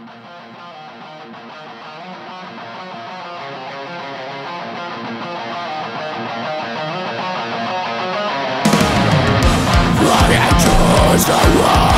I choice I want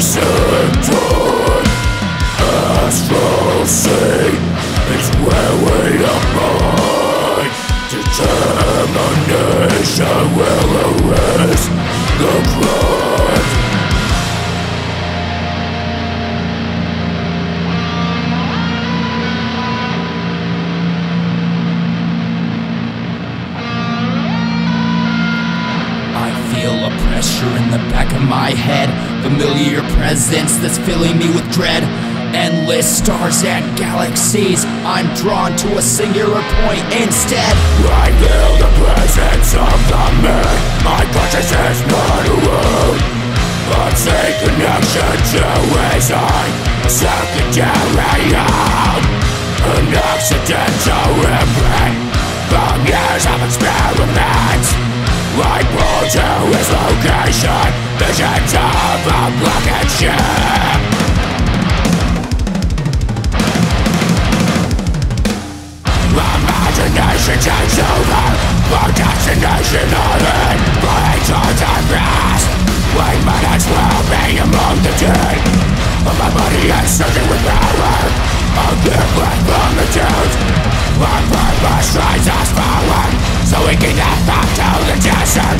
Station time Astral scene Is where we abide Determination will erase The crime. Head. Familiar presence that's filling me with dread. Endless stars and galaxies. I'm drawn to a singular point instead. I feel the presence of the man. My conscience is not alone. Take connection to his eye. Secondary An accidental imprint From years of experiments pull to his location Visions of a blackened ship. Imagination takes over. My destination on it Flying towards our past When minutes will be among the dead. But my body is surging with power. I'll get back from the dunes Our purpose drives Taking the back to the desert